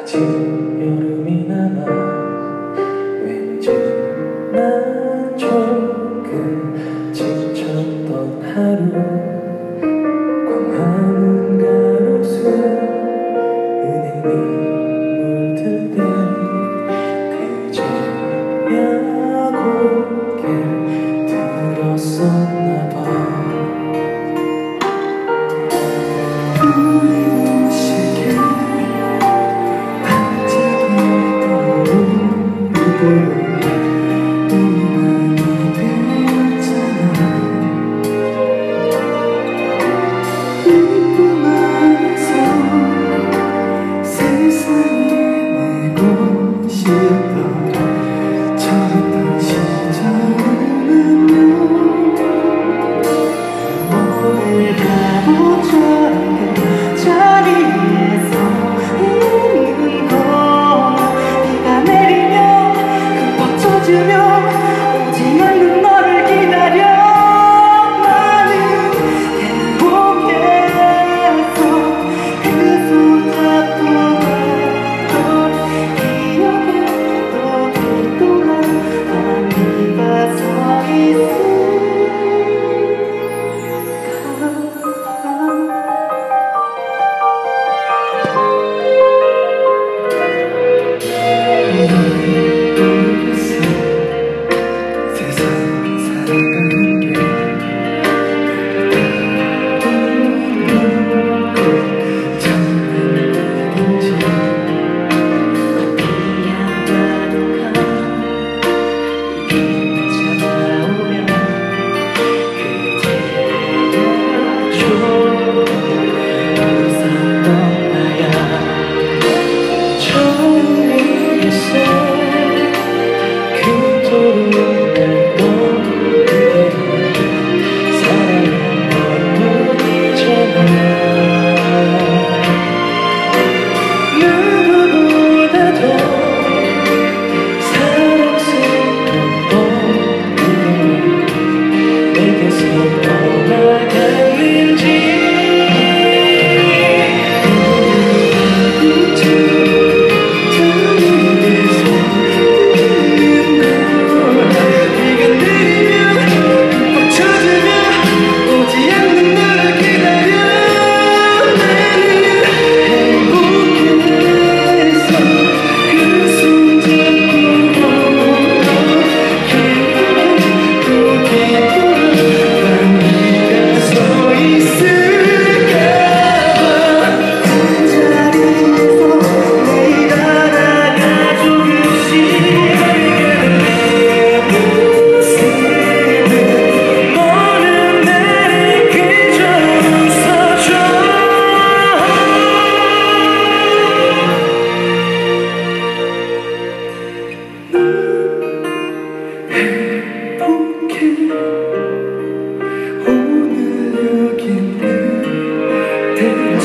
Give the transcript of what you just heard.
아직 여름이 남아 왠지 난 조금 지쳤던 하루. to know. you say 오늘 여기는 대전